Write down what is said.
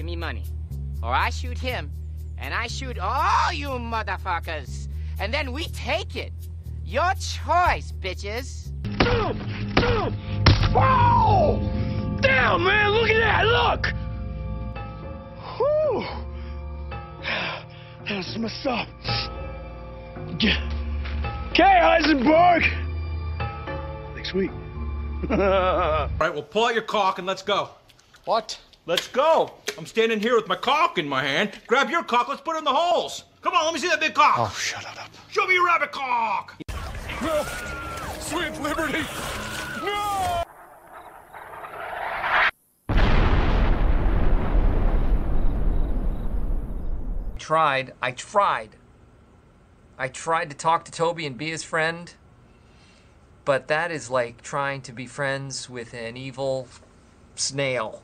give me money. Or I shoot him, and I shoot all you motherfuckers. And then we take it. Your choice, bitches. Whoa! Damn, man, look at that, look! Whew. That's messed up. Okay, Heisenberg! Next week. All right, well, pull out your cock and let's go. What? Let's go. I'm standing here with my cock in my hand. Grab your cock, let's put it in the holes. Come on, let me see that big cock. Oh, shut it up. Show me your rabbit cock. No! Sweet liberty! No! tried. I tried. I tried to talk to Toby and be his friend, but that is like trying to be friends with an evil snail.